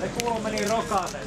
Se kuuluu meni niin rokaten.